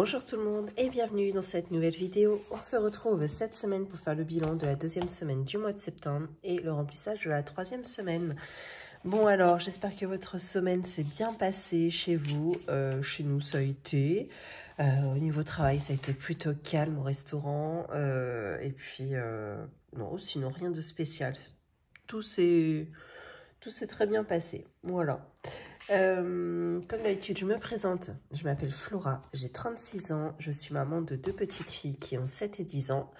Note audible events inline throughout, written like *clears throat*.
Bonjour tout le monde et bienvenue dans cette nouvelle vidéo. On se retrouve cette semaine pour faire le bilan de la deuxième semaine du mois de septembre et le remplissage de la troisième semaine. Bon alors, j'espère que votre semaine s'est bien passée chez vous. Euh, chez nous, ça a été. Euh, au niveau travail, ça a été plutôt calme au restaurant. Euh, et puis, non, sinon rien de spécial. Tout s'est très bien passé. Voilà. Euh, comme d'habitude, je me présente. Je m'appelle Flora, j'ai 36 ans. Je suis maman de deux petites filles qui ont 7 et 10 ans.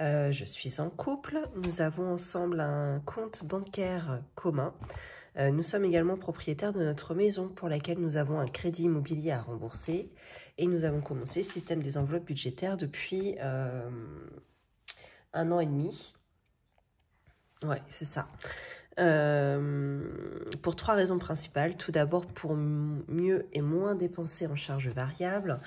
Euh, je suis en couple. Nous avons ensemble un compte bancaire commun. Euh, nous sommes également propriétaires de notre maison pour laquelle nous avons un crédit immobilier à rembourser. Et nous avons commencé le système des enveloppes budgétaires depuis un an et demi. Ouais, c'est ça. Euh, pour trois raisons principales. Tout d'abord, pour mieux et moins dépenser en charges variables.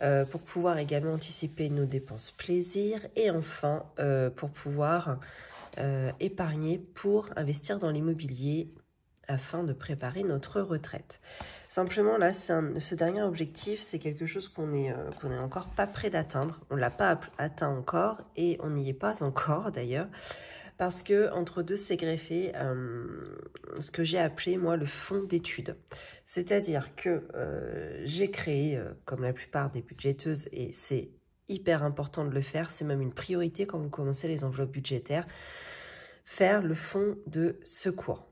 Euh, pour pouvoir également anticiper nos dépenses plaisir. Et enfin, euh, pour pouvoir épargner pour investir dans l'immobilier afin de préparer notre retraite. Simplement, là, ce dernier objectif, c'est quelque chose qu'on n'est est encore pas prêt d'atteindre. On ne l'a pas atteint encore et on n'y est pas encore d'ailleurs parce que entre deux s'est greffé euh, ce que j'ai appelé moi le fonds d'études. C'est-à-dire que euh, j'ai créé, euh, comme la plupart des budgéteuses, et c'est hyper important de le faire, c'est même une priorité quand vous commencez les enveloppes budgétaires, faire le fonds de secours.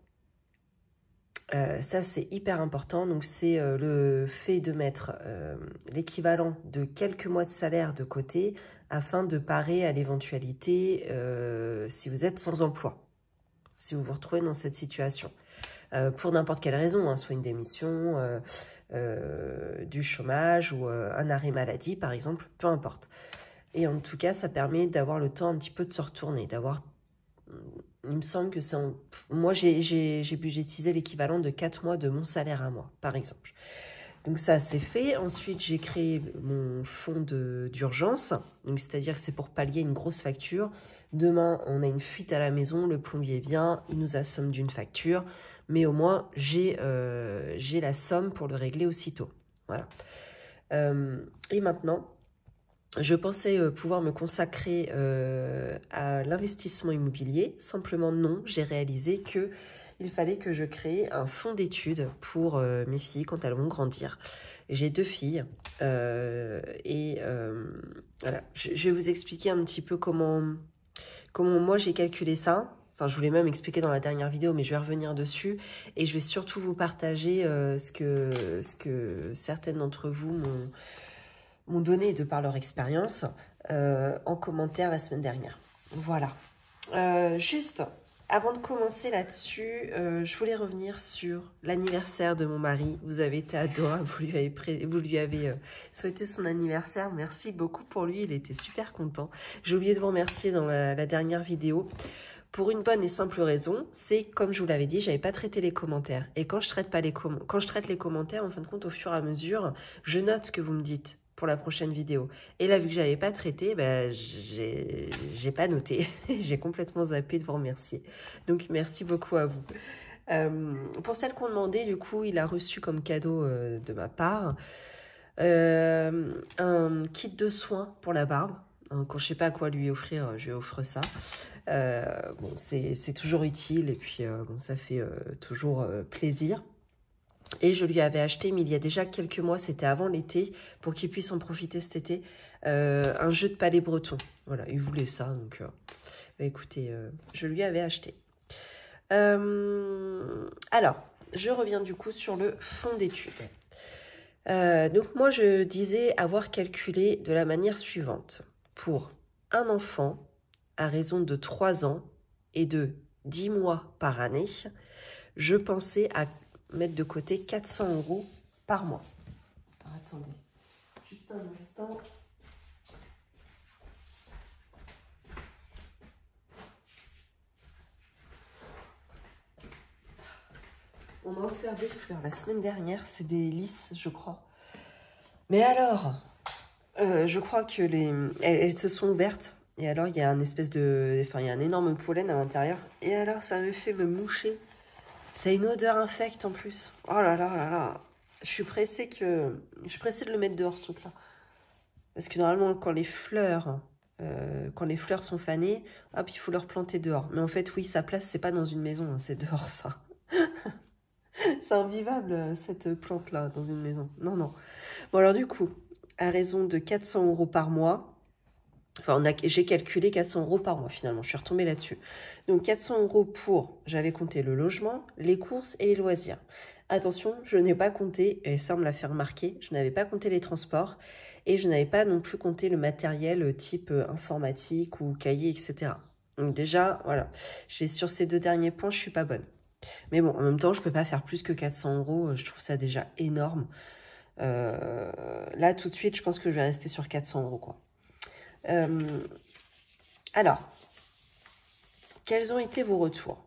Ça, c'est hyper important. Donc, c'est le fait de mettre l'équivalent de quelques mois de salaire de côté afin de parer à l'éventualité euh, si vous êtes sans emploi, si vous vous retrouvez dans cette situation. Euh, pour n'importe quelle raison, hein, soit une démission, euh, du chômage ou un arrêt maladie par exemple, peu importe. Et en tout cas, ça permet d'avoir le temps un petit peu de se retourner, d'avoir... Il me semble que c'est... Moi, j'ai budgétisé l'équivalent de 4 mois de mon salaire à moi, par exemple. Donc ça, c'est fait. Ensuite, j'ai créé mon fonds d'urgence. C'est-à-dire que c'est pour pallier une grosse facture. Demain, on a une fuite à la maison, le plombier vient, il nous assomme d'une facture. Mais au moins, j'ai euh, la somme pour le régler aussitôt. Voilà. Euh, et maintenant, je pensais euh, pouvoir me consacrer à l'investissement immobilier. Simplement, non. J'ai réalisé que il fallait que je crée un fonds d'études pour euh, mes filles quand elles vont grandir. J'ai deux filles euh, et euh, voilà, je, vais vous expliquer un petit peu comment, comment moi j'ai calculé ça. Enfin, je voulais même expliquer dans la dernière vidéo, mais je vais revenir dessus. Et je vais surtout vous partager ce, que, ce que certaines d'entre vous m'ont donné de par leur expérience en commentaire la semaine dernière. Voilà. juste avant de commencer là-dessus, euh, je voulais revenir sur l'anniversaire de mon mari. Vous avez été adorable, *laughs* vous lui avez, vous lui avez euh, souhaité son anniversaire. Merci beaucoup pour lui, il était super content. J'ai oublié de vous remercier dans la, dernière vidéo. Pour une bonne et simple raison, c'est comme je vous l'avais dit, j'avais pas traité les commentaires. Et quand je traite pas les quand je traite les commentaires, en fin de compte, au fur et à mesure, je note ce que vous me dites pour la prochaine vidéo. Et là, vu que j'avais pas traité, ben, j'ai pas noté. *laughs* j'ai complètement zappé de vous remercier. Donc, merci beaucoup à vous. Euh, pour celles qu'on demandait, du coup, il a reçu comme cadeau euh, de ma part euh, un kit de soins pour la barbe. Quand je sais pas quoi lui offrir, je lui offre ça. bon, c'est toujours utile et puis bon, ça fait toujours plaisir. Et je lui avais acheté, mais il y a déjà quelques mois, c'était avant l'été, pour qu'il puisse en profiter cet été, euh, un jeu de palais breton. Voilà, il voulait ça, donc euh, bah, écoutez, euh, je lui avais acheté. alors, je reviens du coup sur le fond d'études. donc moi, je disais avoir calculé de la manière suivante. Pour un enfant, à raison de 3 ans et de 10 mois par année, je pensais à mettre de côté 400 euros par mois. attendez, juste un instant. On m'a offert des fleurs la semaine dernière, c'est des lys, je crois. Mais alors, euh, je crois que les, elles, se sont ouvertes. Et alors, il y a un espèce de, enfin, il y a un énorme pollen à l'intérieur. Et alors, ça me fait me moucher c'est une odeur infecte en plus. Oh là là là là. Je suis pressée que. Je suis pressée de le mettre dehors ce truc-là. Parce que normalement, quand les fleurs, euh, quand les fleurs sont fanées, hop, il faut leur planter dehors. Mais en fait, oui, sa place, c'est pas dans une maison, hein, c'est dehors, ça. *laughs* c'est invivable, cette plante-là, dans une maison. Non, non. Bon, alors du coup, à raison de 400 euros par mois, enfin, j'ai calculé 400 euros par mois, finalement. Je suis retombée là-dessus. Donc, 400 euros pour, j'avais compté le logement, les courses et les loisirs. Attention, je n'ai pas compté, et ça on me l'a fait remarquer, je n'avais pas compté les transports et je n'avais pas non plus compté le matériel euh, type euh, informatique ou cahier, etc. Donc déjà, voilà, sur ces deux derniers points, je suis pas bonne. Mais bon, en même temps, je peux pas faire plus que 400 euros, euh, je trouve ça déjà énorme. là, tout de suite, je pense que je vais rester sur 400 euros, quoi. Alors, quels ont été vos retours?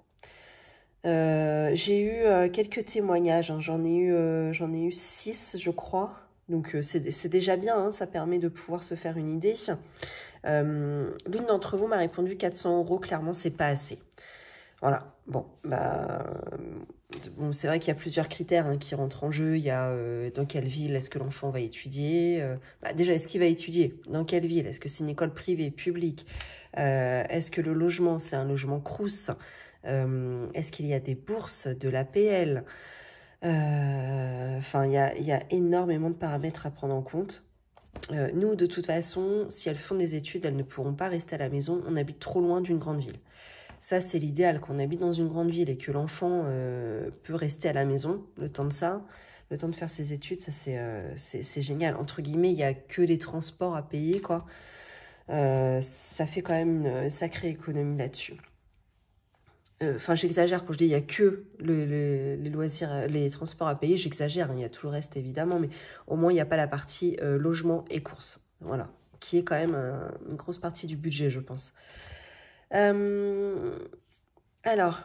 Euh, j'ai eu euh, quelques témoignages, hein. j'en ai eu euh, j'en ai eu six, je crois. Donc c'est déjà bien, hein. ça permet de pouvoir se faire une idée. L'une d'entre vous m'a répondu 400 euros, clairement c'est pas assez. Voilà, bon, bah, bon, c'est vrai qu'il y a plusieurs critères hein, qui rentrent en jeu. Il y a dans quelle ville est-ce que l'enfant va étudier bah, Déjà, est-ce qu'il va étudier? Dans quelle ville? Est-ce que c'est une école privée, publique? Est-ce que le logement, c'est un logement crous euh, est-ce qu'il y a des bourses de l'APL euh, Enfin, il y a, énormément de paramètres à prendre en compte. Euh, nous, de toute façon, si elles font des études, elles ne pourront pas rester à la maison. On habite trop loin d'une grande ville. Ça, c'est l'idéal, qu'on habite dans une grande ville et que l'enfant peut rester à la maison le temps de ça, le temps de faire ses études, ça c'est génial. Entre guillemets, il n'y a que les transports à payer, quoi. ça fait quand même une sacrée économie là-dessus. Euh, enfin, j'exagère quand je dis il n'y a que les loisirs, les transports à payer, j'exagère, hein, il y a tout le reste évidemment, mais au moins il n'y a pas la partie euh, logement et courses. Voilà, qui est quand même une grosse partie du budget, je pense. Euh, alors,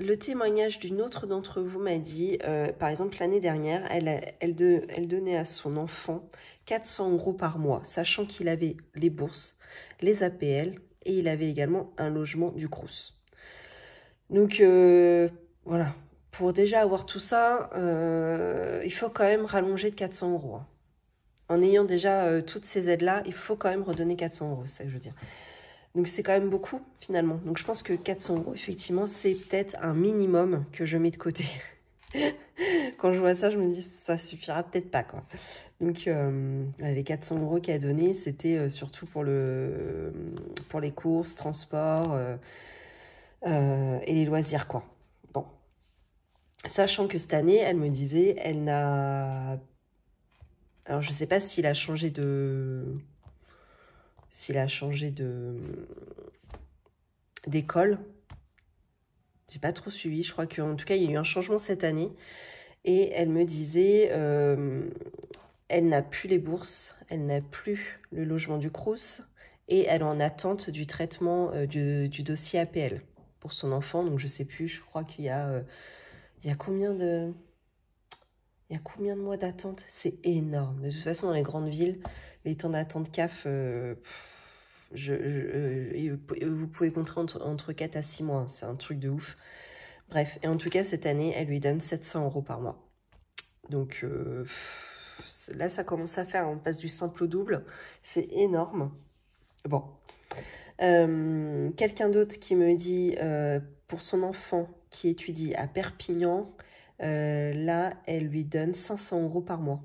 le témoignage d'une autre d'entre vous m'a dit, par exemple, l'année dernière, elle, donnait à son enfant 400 euros par mois, sachant qu'il avait les bourses, les APL et il avait également un logement du Crous. Donc euh, voilà, pour déjà avoir tout ça, euh, il faut quand même rallonger de 400 euros. Hein. En ayant déjà euh, toutes ces aides-là, il faut quand même redonner 400 euros, c'est ça que je veux dire. Donc c'est quand même beaucoup finalement. Donc je pense que 400 euros, effectivement, c'est peut-être un minimum que je mets de côté. *laughs* Quand je vois ça, je me dis ça suffira peut-être pas quoi. Donc les 400 euros qu'elle a donné, c'était surtout pour le pour les courses, transport. Euh, et les loisirs, quoi. Bon. Sachant que cette année, elle me disait, elle n'a... Alors, je sais pas s'il a changé de... S'il a changé de... d'école. J'ai pas trop suivi. Je crois qu'en tout cas, il y a eu un changement cette année. Et elle me disait, euh, elle n'a plus les bourses, elle n'a plus le logement du Crous et elle est en attente du traitement euh, du, dossier APL pour son enfant. Donc je sais plus, je crois qu'il y euh, y a combien de... Il y a combien de mois d'attente? C'est énorme. De toute façon, dans les grandes villes, les temps d'attente CAF, euh, je, euh, vous pouvez compter entre, entre 4 à 6 mois. Hein. C'est un truc de ouf. Bref, et en tout cas, cette année, elle lui donne 700 euros par mois. Donc là, ça commence à faire. On passe du simple au double. C'est énorme. Bon, euh, quelqu'un d'autre qui me dit euh, pour son enfant qui étudie à Perpignan, euh, là, elle lui donne 500 euros par mois.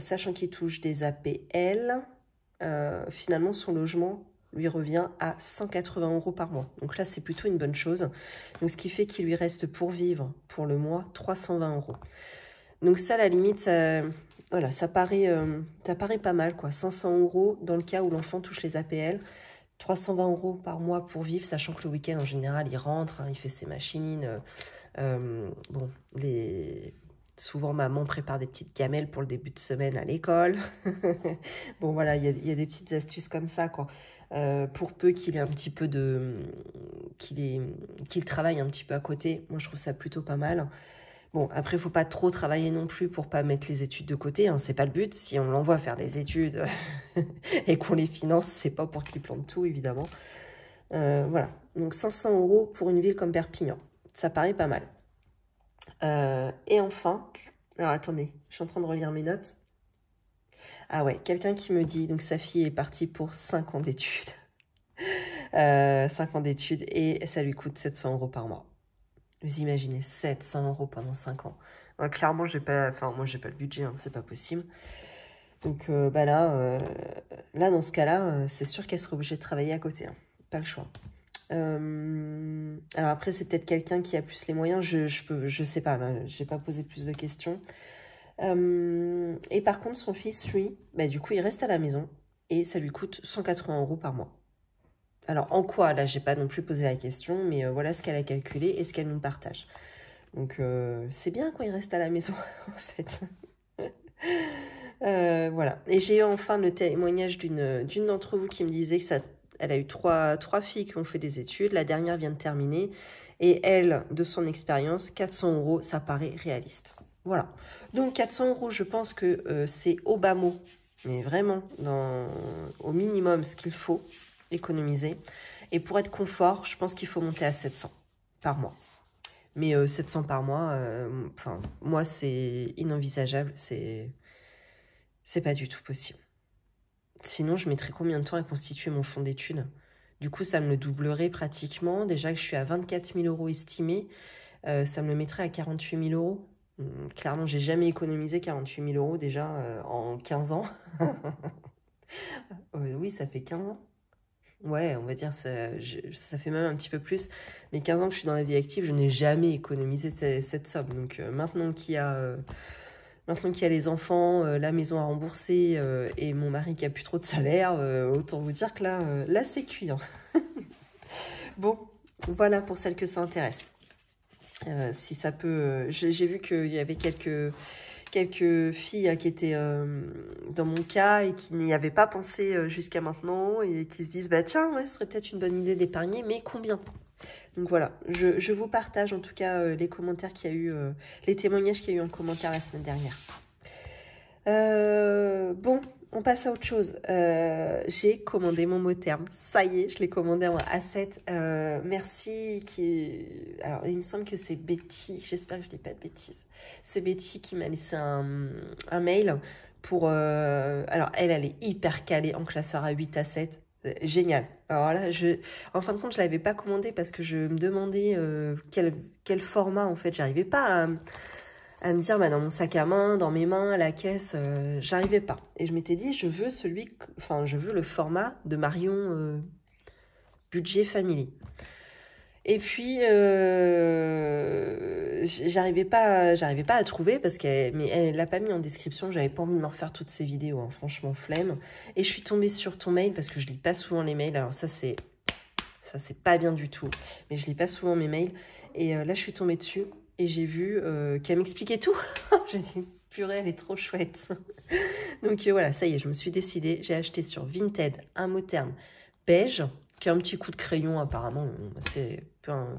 sachant qu'il touche des APL, finalement son logement lui revient à 180 euros par mois. Donc là, c'est plutôt une bonne chose. Donc ce qui fait qu'il lui reste pour vivre pour le mois 320 euros. Donc ça, à la limite, ça, voilà, euh, paraît pas mal, quoi. 500 euros dans le cas où l'enfant touche les APL. 320 euros par mois pour vivre, sachant que le week-end, en général, il rentre, hein, il fait ses machines. Euh, euh, bon, souvent, maman prépare des petites gamelles pour le début de semaine à l'école. *laughs* bon, voilà, il y, a, des petites astuces comme ça, quoi. pour peu qu'il ait un petit peu de... qu'il travaille un petit peu à côté, moi, je trouve ça plutôt pas mal. Bon, après, il faut pas trop travailler non plus pour pas mettre les études de côté. Hein, c'est pas le but. Si on l'envoie faire des études *laughs* et qu'on les finance, c'est pas pour qu'il plante tout, évidemment. Euh, voilà. Donc 500 euros pour une ville comme Perpignan. Ça paraît pas mal. Euh, et enfin, alors attendez, je suis en train de relire mes notes. Ah ouais, quelqu'un qui me dit, donc sa fille est partie pour 5 ans d'études. Euh, 5 ans d'études et ça lui coûte 700 euros par mois. Vous imaginez 700 euros pendant 5 ans. clairement, j'ai pas, enfin moi j'ai pas le budget, hein, c'est pas possible. Donc euh, bah là, euh, là dans ce cas-là, euh, c'est sûr qu'elle serait obligée de travailler à côté, hein. pas le choix. alors après, c'est peut-être quelqu'un qui a plus les moyens, je, je peux, je sais pas, j'ai pas posé plus de questions. et par contre, son fils, lui, bah, du coup, il reste à la maison et ça lui coûte 180 euros par mois. Alors, en quoi Là, j'ai pas non plus posé la question, mais voilà ce qu'elle a calculé et ce qu'elle nous partage. Donc, c'est bien quand il reste à la maison, *laughs* en fait. *laughs* Euh, voilà. Et j'ai eu enfin le témoignage d'une d'entre vous qui me disait que ça, elle a eu trois, filles qui ont fait des études. La dernière vient de terminer. Et elle, de son expérience, 400 euros, ça paraît réaliste. Voilà. Donc 400 euros, je pense que euh, c'est au bas mot, mais vraiment au minimum ce qu'il faut économiser. Et pour être confort, je pense qu'il faut monter à 700 par mois. Mais 700 euh, par mois, enfin, moi, c'est inenvisageable. C'est c'est pas du tout possible. Sinon, je mettrais combien de temps à constituer mon fonds d'études? Du coup, ça me le doublerait pratiquement. Déjà que je suis à 24 000 euros estimés, euh, ça me le mettrait à 48 000 euros. Hum, clairement, j'ai jamais économisé 48 000 euros déjà euh, en 15 ans. *laughs* Euh, oui, ça fait 15 ans. Ouais, on va dire, ça, fait même un petit peu plus. Mais 15 ans que je suis dans la vie active, je n'ai jamais économisé cette, somme. Donc maintenant qu'il y a Maintenant qu'il a les enfants, euh, la maison à rembourser euh, et mon mari qui a plus trop de salaire, euh, autant vous dire que là, là c'est cuit. Hein. *laughs* bon, voilà pour celles que ça intéresse. si ça peut... J'ai vu qu'il y avait quelques, quelques filles hein, qui étaient dans mon cas et qui n'y avaient pas pensé jusqu'à maintenant et qui se disent, bah tiens, ouais, ce serait peut-être une bonne idée d'épargner, mais combien? Donc voilà, je, vous partage en tout cas euh, les commentaires qu'il y a eu, euh, les témoignages qu'il y a eu en commentaire la semaine dernière. Euh, bon, on passe à autre chose. J'ai commandé mon mot terme. Ça y est, je l'ai commandé en A7. merci. Qui... Alors, il me semble que c'est Betty. J'espère que je dis pas de bêtises. C'est Betty qui m'a laissé un, un, mail pour... alors, elle, elle est hyper calée en classeur A8, A7 génial. Alors là, en fin de compte, je l'avais pas commandé parce que je me demandais euh, quel, quel format en fait. J'arrivais pas à, me dire, bah, dans mon sac à main, dans mes mains, à la caisse, euh, j'arrivais pas. Et je m'étais dit, je veux celui, enfin, je veux le format de Marion euh, budget family. Et puis, euh, j'arrivais pas, j'arrivais pas à trouver parce qu'elle, mais elle l'a pas mis en description. J'avais pas envie de me refaire toutes ces vidéos, hein, franchement flemme. Et je suis tombée sur ton mail parce que je lis pas souvent les mails. Alors ça c'est, ça c'est pas bien du tout. Mais je lis pas souvent mes mails. Et là je suis tombée dessus et j'ai vu euh, qu'elle m'expliquait tout. *laughs* j'ai dit purée, elle est trop chouette. *laughs* Donc voilà, ça y est, je me suis décidée. J'ai acheté sur Vinted un mot terme beige qui a un petit coup de crayon apparemment. C'est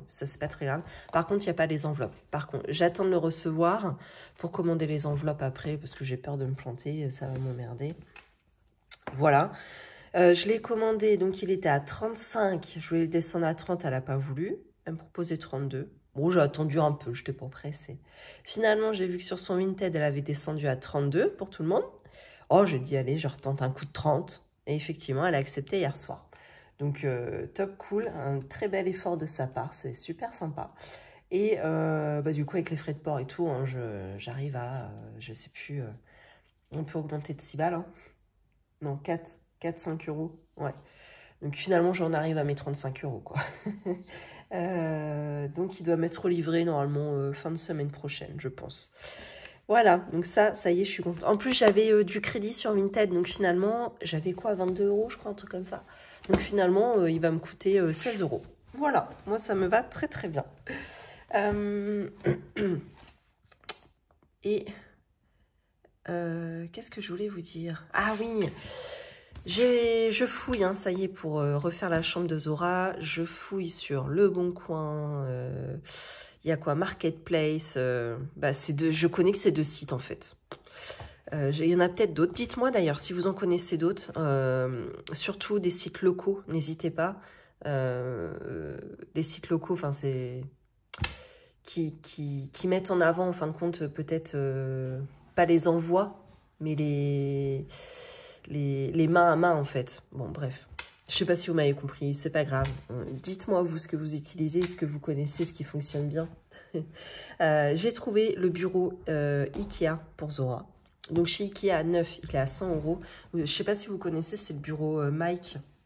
ça c'est pas très grave. Par contre, il n'y a pas les enveloppes. Par contre, j'attends de le recevoir pour commander les enveloppes après parce que j'ai peur de me planter, ça va m'emmerder. Voilà. Euh, je l'ai commandé, donc il était à 35. Je voulais le descendre à 30, elle n'a pas voulu. Elle me proposait 32. Bon, j'ai attendu un peu, je n'étais pas pressée. Finalement, j'ai vu que sur son Vinted, elle avait descendu à 32 pour tout le monde. Oh, j'ai dit, allez, je retente un coup de 30. Et effectivement, elle a accepté hier soir. Donc euh, top cool, un très bel effort de sa part, c'est super sympa. Et euh, bah, du coup avec les frais de port et tout, hein, j'arrive à, euh, je sais plus, on peut augmenter de 6 balles. Hein. Non, 4, 4, 5 euros. Ouais. Donc finalement j'en arrive à mes 35 euros quoi. *laughs* donc il doit m'être livré normalement fin de semaine prochaine, je pense. Voilà, donc ça, ça y est, je suis contente. En plus, j'avais du crédit sur Vinted, donc finalement, j'avais quoi, 22 euros, je crois, un truc comme ça. Donc finalement, euh, il va me coûter 16 euh, euros. Voilà, moi ça me va très très bien. Euh, *clears throat* et qu'est-ce que je voulais vous dire? Ah oui, je fouille, hein, ça y est, pour refaire la chambre de Zora. Je fouille sur Le Bon Coin. Il y a quoi Marketplace. bah, de, je connais que ces deux sites en fait. Euh, il y en a peut-être d'autres. Dites-moi d'ailleurs si vous en connaissez d'autres, euh, surtout des sites locaux, n'hésitez pas. Euh, des sites locaux, enfin c'est qui, qui, mettent en avant en fin de compte peut-être pas les envois, mais les, les, mains à main, en fait. Bon, bref. Je sais pas si vous m'avez compris, c'est pas grave. Dites-moi, vous, ce que vous utilisez, ce que vous connaissez, ce qui fonctionne bien. *laughs* Euh, j'ai trouvé le bureau euh, Ikea pour Zora. Donc chez Ikea, neuf, il est à 100 euros. Je sais pas si vous connaissez, c'est le bureau euh, Mike. *coughs*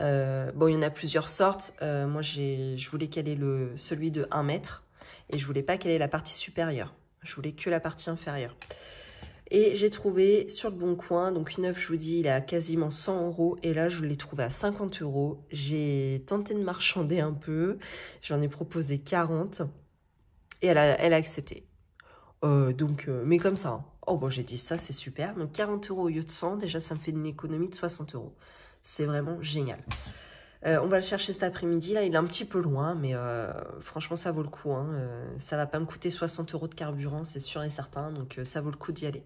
bon, il y en a plusieurs sortes. moi, je voulais caler le, celui de 1 mètre. Et je voulais pas caler la partie supérieure. Je voulais que la partie inférieure. Et j'ai trouvé sur le bon coin, donc une œuvre, je vous dis, il est à quasiment 100 euros. Et là, je l'ai trouvé à 50 euros. J'ai tenté de marchander un peu. J'en ai proposé 40. Et elle a, elle a accepté. Euh, donc, euh, mais comme ça. Hein. Oh, bon, j'ai dit ça, c'est super. Donc, 40 euros au lieu de 100. Déjà, ça me fait une économie de 60 euros. C'est vraiment génial. Euh, on va le chercher cet après-midi. Là, il est un petit peu loin, mais franchement, ça vaut le coup. Hein. ça va pas me coûter 60 euros de carburant, c'est sûr et certain. Donc, ça vaut le coup d'y aller.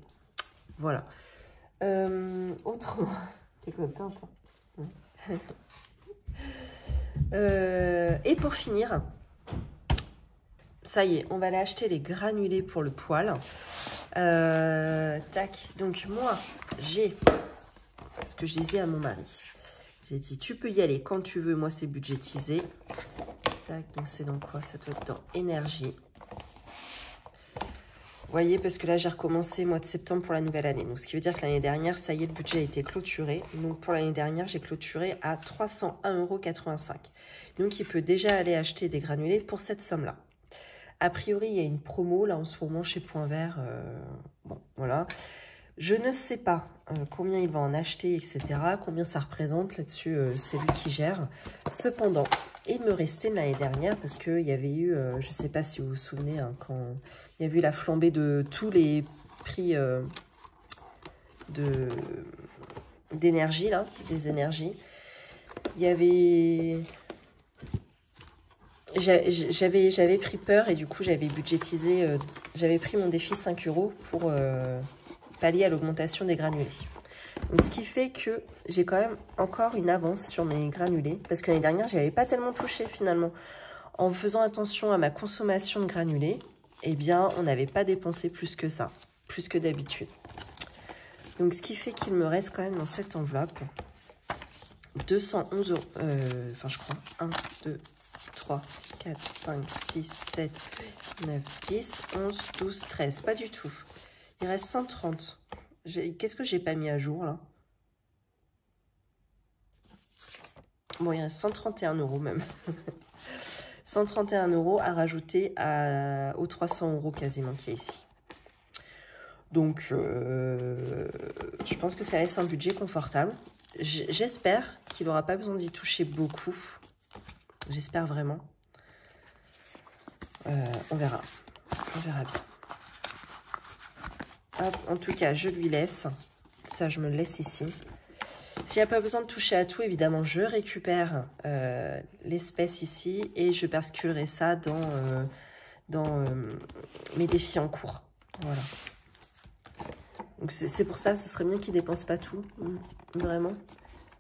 Voilà. Euh, autrement, *laughs* t'es contente hein *laughs* euh, Et pour finir, ça y est, on va aller acheter les granulés pour le. Euh, tac, donc moi, j'ai ce que je disais à mon mari. Tu peux y aller quand tu veux, moi c'est budgétisé. Tac, donc c'est dans quoi Ça doit être dans énergie voyez, parce que là, j'ai recommencé mois de septembre pour la nouvelle année. Ce qui veut dire que l'année dernière, ça y est, le budget a été clôturé. Donc, pour l'année dernière, j'ai clôturé à 301,85 euros. Donc, il peut déjà aller acheter des granulés pour cette somme-là. A priori, il y a une promo, là, en ce moment, chez Point Vert. Euh, bon, voilà. Je ne sais pas combien il va en acheter, etc. Combien ça représente là-dessus, euh, c'est lui qui gère. Cependant, il me restait l'année dernière parce qu'il y avait eu, je ne sais pas si vous vous souvenez, hein, quand il y a vu la flambée de tous les prix euh, d'énergie, là, des énergies. Il y avait... J'avais pris peur et du coup, j'avais budgétisé... Euh, j'avais pris mon défi 5 euros pour euh, pallier à l'augmentation des granulés. Donc, ce qui fait que j'ai quand même encore une avance sur mes granulés. Parce que l'année dernière, je n'avais pas tellement touché finalement. En faisant attention à ma consommation de granulés, eh bien, on n'avait pas dépensé plus que ça, plus que d'habitude. Donc, ce qui fait qu'il me reste quand même dans cette enveloppe 211 euros, euh, enfin je crois, 1, 2, 3, 4, 5, 6, 7, 9, 10, 11, 12, 13. Pas du tout. Il reste 130. Qu'est-ce que j'ai pas mis à jour là? Bon, il reste 131 euros même. *laughs* 131 euros à rajouter à, aux 300 euros quasiment qui est ici. Donc, euh, je pense que ça laisse un budget confortable. J'espère qu'il n'aura pas besoin d'y toucher beaucoup. J'espère vraiment. Euh, on verra. On verra bien. En tout cas, je lui laisse. Ça, je me laisse ici. S'il n'y a pas besoin de toucher à tout, évidemment, je récupère euh, l'espèce ici et je basculerai ça dans, euh, dans euh, mes défis en cours. Voilà. Donc c'est pour ça, ce serait bien qu'ils ne dépensent pas tout, mm, vraiment.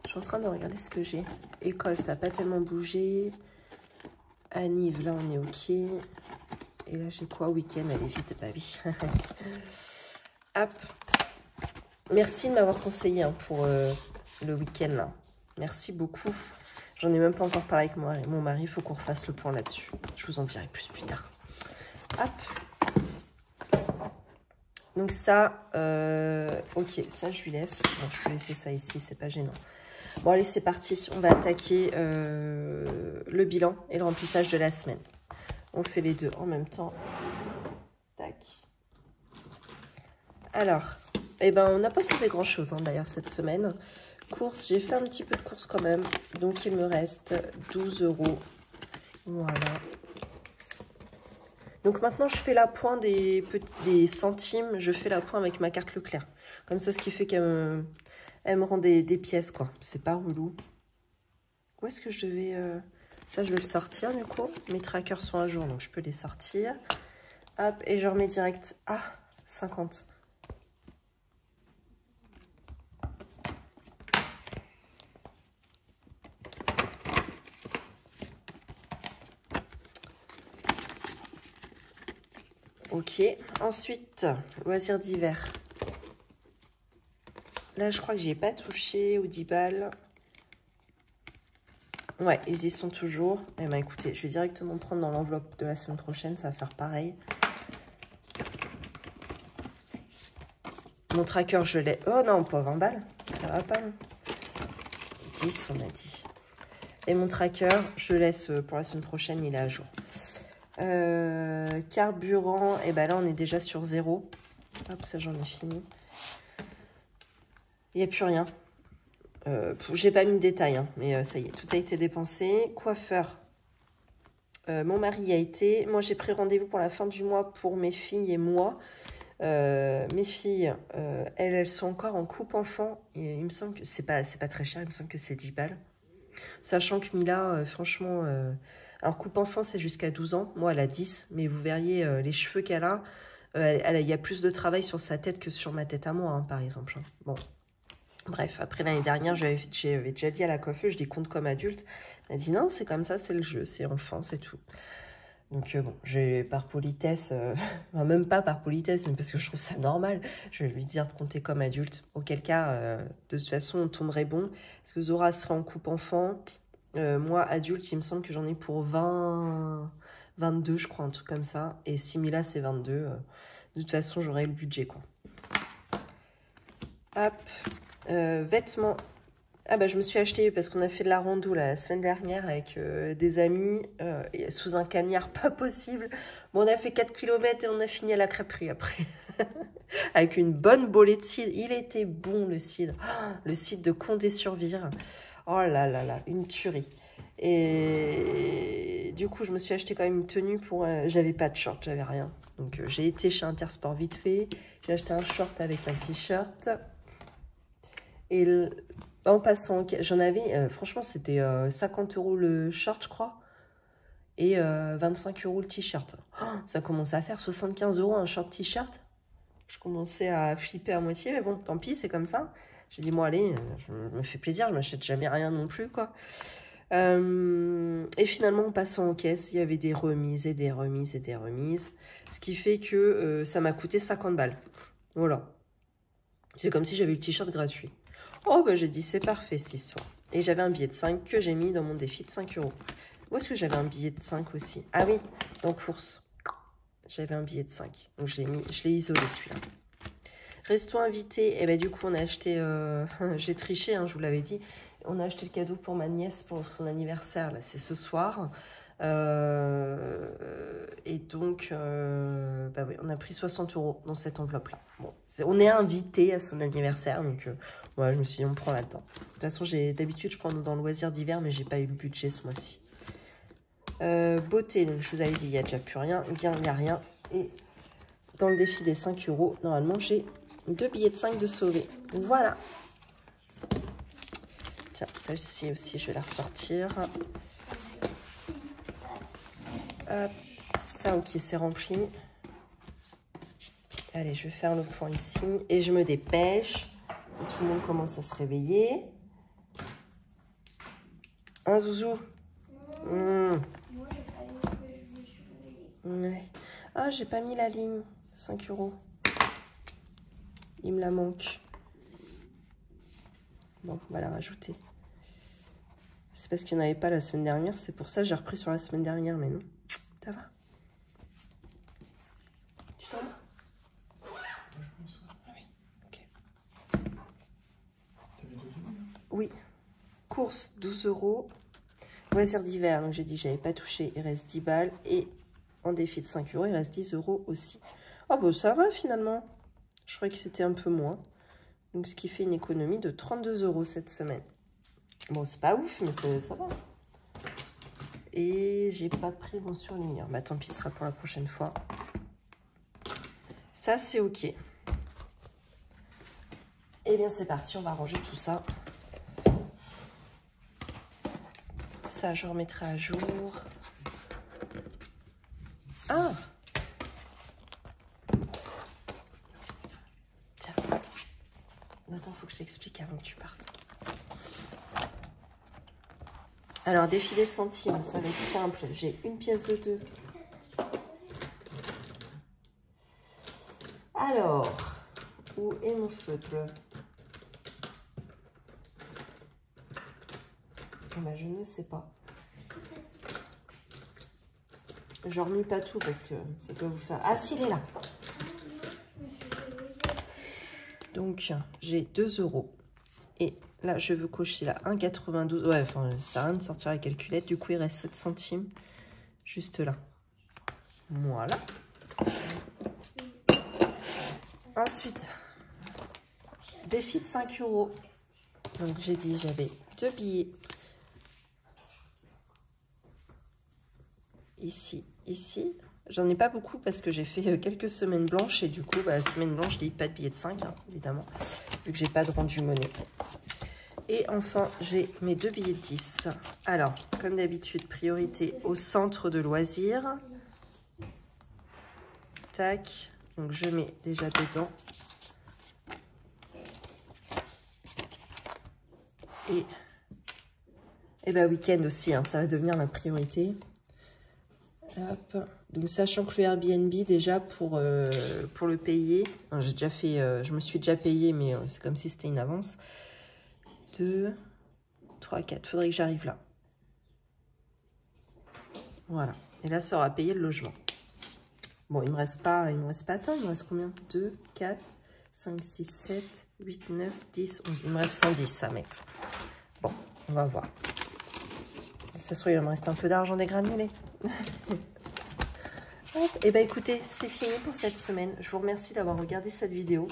Je suis en train de regarder ce que j'ai. École, ça n'a pas tellement bougé. Anive, là, on est OK. Et là, j'ai quoi? Week-end, allez vite, bah oui. *laughs* Hop. Merci de m'avoir conseillé hein, pour le week-end Merci beaucoup. J'en ai même pas encore parlé avec mon mari. Il faut qu'on refasse le point là-dessus. Je vous en dirai plus plus tard. Hop. Donc ça, euh, ok, ça je lui laisse. Bon, je peux laisser ça ici, c'est pas gênant. Bon allez, c'est parti. On va attaquer euh, le bilan et le remplissage de la semaine. On fait les deux en même temps. Tac. Alors, eh ben, on n'a pas sauvé grand-chose hein, d'ailleurs cette semaine courses, j'ai fait un petit peu de courses quand même. Donc, il me reste 12 euros. Voilà. Donc, maintenant, je fais la pointe des, centimes. Je fais la pointe avec ma carte Leclerc. Comme ça, ce qui fait qu'elle me, rend des, pièces, quoi. C'est pas relou. Où est-ce que je vais... Euh, ça, je vais le sortir, du coup. Mes trackers sont à jour, donc je peux les sortir. Hop, et je remets direct... Ah, 50. Ensuite, loisirs d'hiver. Là, je crois que j'y ai pas touché au 10 balles. Ouais, ils y sont toujours. Eh ben écoutez, je vais directement prendre dans l'enveloppe de la semaine prochaine, ça va faire pareil. Mon tracker, je l'ai... Oh non, pas 20 balles. Ça va pas, non 10, on a dit. Et mon tracker, je laisse pour la semaine prochaine, il est à jour. Euh, carburant, et eh ben là, on est déjà sur zéro. Hop, ça, j'en ai fini. Il n'y a plus rien. Euh, J'ai pas mis de détails, hein, mais euh, ça y est, tout a été dépensé. Coiffeur. Mon mari a été. Moi, j'ai pris rendez-vous pour la fin du mois pour mes filles et moi. Mes filles, elles, elles sont encore en coupe enfant. Il me semble que c'est pas, pas très cher, il me semble que c'est 10 balles. Sachant que Mila, franchement, alors coupe enfant, c'est jusqu'à 12 ans. Moi, elle a 10, mais vous verriez les cheveux qu'elle a. Il y a plus de travail sur sa tête que sur ma tête à moi, hein, par exemple. Hein. Bon, Bref, après l'année dernière, j'avais déjà dit à la coiffeuse, je dis compte comme adulte. Elle a dit non, c'est comme ça, c'est le jeu, c'est enfant, c'est tout. Donc euh, bon, par politesse, euh, *laughs* même pas par politesse, mais parce que je trouve ça normal, je vais lui dire de compter comme adulte. Auquel cas, euh, de toute façon, on tomberait bon. Parce que Zora sera en coupe enfant? Moi, adulte, il me semble que j'en ai pour 20, 22, je crois, un truc comme ça. Et Simila, c'est 22. de toute façon, j'aurai le budget, quoi. Hop, euh, vêtements. Ah bah je me suis acheté parce qu'on a fait de la rando la semaine dernière avec euh, des amis euh, sous un cagnard *laughs* pas possible. Bon on a fait 4 km et on a fini à la crêperie après. *laughs* avec une bonne bolée de cidre. Il était bon le cidre. *gasps* le cidre de Condé-sur-Vire. Oh là là là, une tuerie. Et du coup je me suis acheté quand même une tenue pour... j'avais pas de short, j'avais rien. Donc j'ai été chez Intersport vite fait. J'ai acheté un short avec un t-shirt. Et en passant, j'en avais, euh, franchement, c'était 50 euh, euros le short, je crois. Et 25 euh, euros le t-shirt. Oh, ça commençait à faire 75 euros un short t-shirt. Je commençais à flipper à moitié, mais bon, tant pis, c'est comme ça. J'ai dit, moi, allez, je me fais plaisir, je m'achète jamais rien non plus, quoi. et finalement, en passant en caisse, il y avait des remises et des remises et des remises. Ce qui fait que ça m'a coûté 50 balles. Voilà. C'est comme si j'avais le t-shirt gratuit. Oh, bah j'ai dit, c'est parfait cette histoire. Et j'avais un billet de 5 que j'ai mis dans mon défi de 5 euros. Où est-ce que j'avais un billet de 5 aussi? Ah oui, dans course. J'avais un billet de 5. Donc je l'ai isolé celui-là. Resto invité. Et eh ben du coup, on a acheté... Euh, *laughs* j'ai triché, hein, je vous l'avais dit. On a acheté le cadeau pour ma nièce pour son anniversaire. Là, c'est ce soir. Euh, et donc, euh, bah oui, on a pris 60 euros dans cette enveloppe-là. Bon, on est invité à son anniversaire, donc Ouais, je me suis dit, on prend là-dedans. De toute façon, d'habitude, je prends dans le loisir d'hiver, mais j'ai pas eu le budget ce mois-ci. Euh, beauté, donc je vous avais dit, il n'y a déjà plus rien. Bien, il n'y a rien. Et dans le défi des 5 euros, normalement, j'ai deux billets de 5 de sauver. Voilà. Tiens, celle-ci aussi, je vais la ressortir. Hop, ça, ok, c'est rempli. Allez, je vais faire le point ici. Et je me dépêche tout le monde commence à se réveiller. Un zouzou mmh. Ah, j'ai pas mis la ligne. 5 euros. Il me la manque. Bon, on va la rajouter. C'est parce qu'il n'y en avait pas la semaine dernière. C'est pour ça que j'ai repris sur la semaine dernière, mais non. Ça va Oui. Course, 12 euros. Loisirs d'hiver, donc j'ai dit j'avais pas touché, il reste 10 balles. Et en défi de 5 euros, il reste 10 euros aussi. Oh bah ça va finalement. Je croyais que c'était un peu moins. Donc ce qui fait une économie de 32 euros cette semaine. Bon, c'est pas ouf, mais ça va. Et j'ai pas pris mon surligneur. Bah tant pis, ce sera pour la prochaine fois. Ça, c'est ok. Et eh bien, c'est parti, on va ranger tout ça. ça, je remettrai à jour. Ah Tiens. Attends, faut que je t'explique avant que tu partes. Alors, défilé centimes, ça va être simple. J'ai une pièce de deux. Alors, où est mon feutre? Ah bah, Je ne sais pas. Je remue pas tout parce que ça peut vous faire... Ah si, est là Donc, j'ai 2 euros. Et là, je veux cocher là 1,92. Ouais, enfin, ça sert rien de sortir la calculette. Du coup, il reste 7 centimes juste là. Voilà. Ensuite, défi de 5 euros. Donc, j'ai dit, j'avais deux billets. Ici, ici. J'en ai pas beaucoup parce que j'ai fait euh, quelques semaines blanches et du coup, bah, semaine blanche, je dis pas de billets de 5, hein, évidemment, vu que j'ai pas de rendu monnaie. Et enfin, j'ai mes deux billets de 10. Alors, comme d'habitude, priorité au centre de loisirs. Tac. Donc, je mets déjà dedans. Et, et eh ben, week-end aussi, hein, ça va devenir ma priorité. Donc, sachant que le Airbnb, déjà, pour, euh, pour le payer, déjà fait, euh, je me suis déjà payé, mais euh, c'est comme si c'était une avance. 2, 3, 4. Faudrait que j'arrive là. Voilà. Et là, ça aura payé le logement. Bon, il me reste pas, il me reste pas tant. Il me reste combien? 2, 4, 5, 6, 7, 8, 9, 10, 11. Il me reste 110 à mettre. Bon, on va voir. Ça se trouve, il me reste un peu d'argent dégranulé. Et *laughs* eh bien écoutez, c'est fini pour cette semaine. Je vous remercie d'avoir regardé cette vidéo.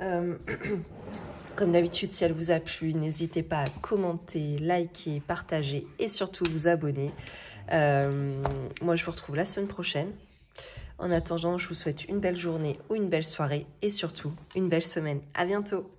Euh, *clears throat* comme d'habitude, si elle vous a plu, n'hésitez pas à commenter, liker, partager et surtout vous abonner. Euh, moi, je vous retrouve la semaine prochaine. En attendant, je vous souhaite une belle journée ou une belle soirée et surtout une belle semaine. À bientôt